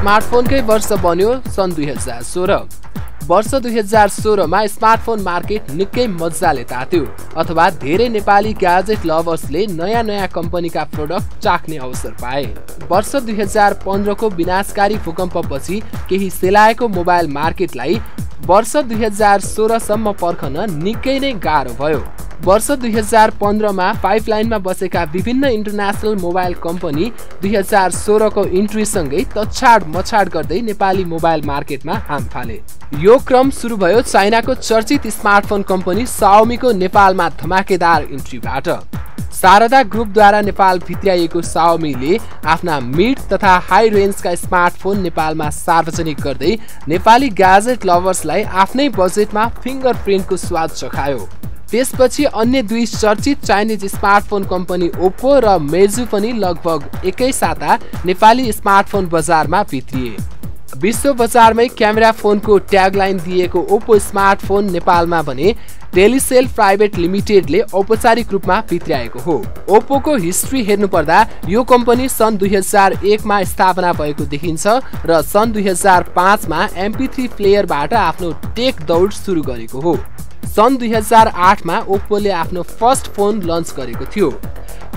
स्मार्टफोनकै वर्ष बन्यो सन् दुई हजार सोह्र। वर्ष दुई हजार सोह्रमा स्मार्टफोन मार्केट निकै मजाले तात्यो अथवा धेरै नेपाली ग्याजेट लभर्सले नयाँ नयाँ कम्पनीका प्रोडक्ट चाख्ने अवसर पाए। वर्ष दुई हजार पन्ध्रको विनाशकारी भूकम्पपछि केही सेलाएको मोबाइल मार्केटलाई वर्ष दुई हजार सोह्रसम्म पर्खन निकै नै गाह्रो भयो। वर्ष दुई हजार पन्ध्रमा पाइपलाइनमा बसेका विभिन्न इन्टरनेसनल मोबाइल कम्पनी दुई हजार सोह्रको इन्ट्रीसँगै तछाड मछाड गर्दै नेपाली मोबाइल मार्केटमा हाम फाले। यो क्रम सुरु भयो चाइनाको चर्चित स्मार्टफोन कम्पनी साओमीको नेपालमा धमाकेदार इन्ट्रीबाट। शारदा ग्रुपद्वारा नेपाल भित्र्याइएको साओमीले आफ्ना मिड तथा हाई रेन्जका स्मार्टफोन नेपालमा सार्वजनिक गर्दै नेपाली ग्याजेट लभर्सलाई आफ्नै बजेटमा फिङ्गर प्रिन्टको स्वाद चखायो। त्यसपछि अन्य दुई चर्चित चाइनिज स्मार्टफोन कम्पनी ओप्पो र मेजु पनि लगभग एकै साता नेपाली स्मार्टफोन बजारमा भित्रिए विश्व बजारमै क्यामेरा फोनको ट्यागलाइन दिएको ओप्पो स्मार्टफोन नेपालमा भने टेलिसेल प्राइभेट लिमिटेडले औपचारिक रूपमा भित्र्याएको हो। ओप्पोको हिस्ट्री हेर्नुपर्दा यो कम्पनी सन् दुई हजार एकमा स्थापना भएको देखिन्छ र सन् दुई हजार पाँचमा एमपी थ्री प्लेयरबाट आफ्नो टेक दौड सुरु गरेको हो। सन् दुई हजार आठमा ओप्पोले आफ्नो फर्स्ट फोन लन्च गरेको थियो।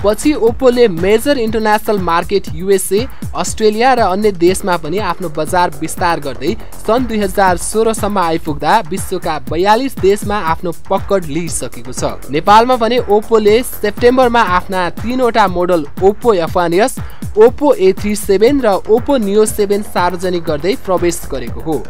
पछि ओप्पोले major international market USA Australia र अन्य देशमा पनि आफ्नो बजार विस्तार गर्दै सन् दुई हजार सोह्रसम्म आइपुग्दा विश्वका बयालिस देशमा आफ्नो पक्कड लिइसकेको छ। नेपालमा भने ओप्पोले सेप्टेम्बरमा आफ्ना तिनवटा मोडल ओप्पो एफआनएस ओप्पो ए थ्री सेभेन र ओप्पो नियो सेभेन सार्वजनिक गर्दै प्रवेश गरेको हो।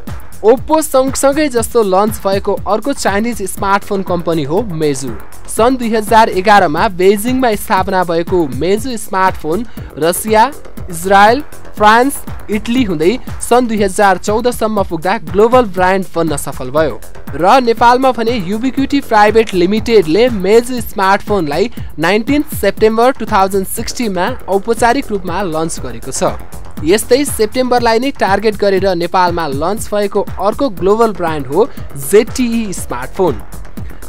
ओप्पो सँगसँगै जस्तो लन्च भएको अर्को चाइनिज स्मार्टफोन कम्पनी हो मेजु सन् दुई हजार एघारमा बेजिङमा स्थापना भएको Meizu smartphone Russia Israel France Italy हुँदै सन् दुई हजार चौधसम्म पुग्दा ग्लोबल ब्रान्ड बन्न सफल भयो। र नेपालमा भने युबिक्युटी प्राइभेट लिमिटेडले मेजु स्मार्टफोनलाई नाइन्टिन सेप्टेम्बर टु थाउजन्ड सिक्सटिनमा औपचारिक रूपमा लन्च गरेको छ। यस्तै सेप्टेम्बरलाई नै टार्गेट गरेर नेपालमा लन्च भएको अर्को ग्लोबल ब्रान्ड हो जेटिई स्मार्टफोन।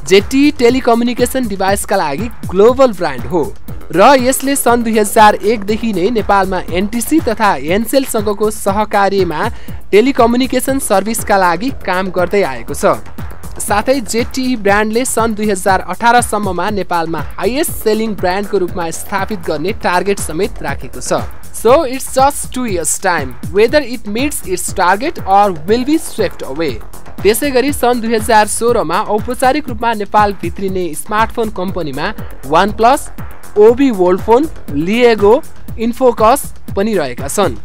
जेटिई टेलिकम्युनिकेसन डिभाइसका लागि ग्लोबल ब्रान्ड हो र यसले सन् दुई हजार एकदेखि नै नेपालमा एनटिसी तथा एनसेलसँगको सहकार्यमा टेलिकम्युनिकेसन सर्भिसका लागि काम गर्दै आएको छ। साथै जेटिई ब्रान्डले सन् दुई हजार अठारसम्ममा नेपालमा हाइएस्ट सेलिङ ब्रान्डको रूपमा स्थापित गर्ने टार्गेट समेत राखेको छ। So it's just two years time. Whether it meets its target or will be swept away. त्यसै गरी सन् दुई हजार सोह्रमा औपचारिक रूपमा नेपाल भित्रिने स्मार्टफोन कम्पनीमा OnePlus Obi Worldphone Leagoo InFocus पनि रहेका छन्।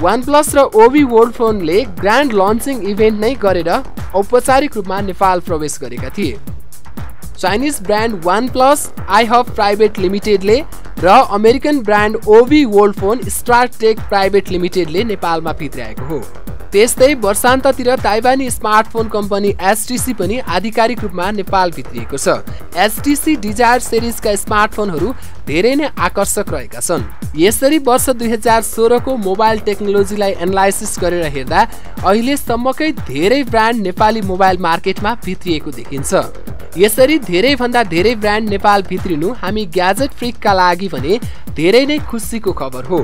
वान प्लस र ओबी वर्ल्ड फोनले ग्रान्ड लन्चिङ इभेन्ट नै गरेर औपचारिक रूपमा नेपाल प्रवेश गरेका थिए। Chinese brand one plus I hub private लिमिटेडले र American brand ओभी world phone Startech private लिमिटेडले नेपालमा भित्र्याएको हो। त्यस्तै वर्षान्ततिर ताइवानी स्मार्टफोन कम्पनी एसटिसी पनि आधिकारिक रूपमा नेपाल भित्रिएको छ। एसटिसी डिजायर सिरिजका स्मार्टफोनहरू धेरै नै आकर्षक रहेका छन्। यसरी वर्ष दुई हजार सोह्रको मोबाइल टेक्नोलोजीलाई एनालाइसिस गरेर हेर्दा अहिलेसम्मकै धेरै ब्रान्ड नेपाली मोबाइल मार्केटमा भित्रिएको देखिन्छ। यसरी धेरैभन्दा धेरै ब्रान्ड नेपाल भित्रिनु हामी ग्याजेट फ्रिकका लागि भने धेरै नै खुसीको खबर हो।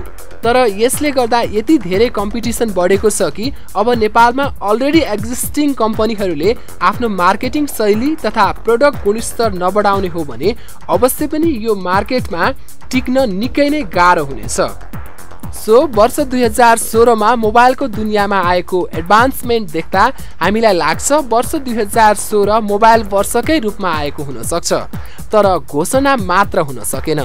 तर यसले गर्दा यति धेरै कम्पिटिसन बढेको छ कि अब नेपालमा अलरेडी एक्जिस्टिङ कम्पनीहरूले आफ्नो मार्केटिङ शैली तथा प्रडक्ट गुणस्तर नबढाउने हो भने अवश्य पनि यो मार्केटमा टिक्न निकै नै गाह्रो हुनेछ। सो वर्ष दुई हजार सोह्रमा मोबाइलको दुनियाँमा आएको एडभान्समेन्ट देख्दा हामीलाई लाग्छ वर्ष दुई हजार सोह्र मोबाइल वर्षकै रूपमा आएको हुन सक्छ तर घोषणा मात्र हुन सकेन।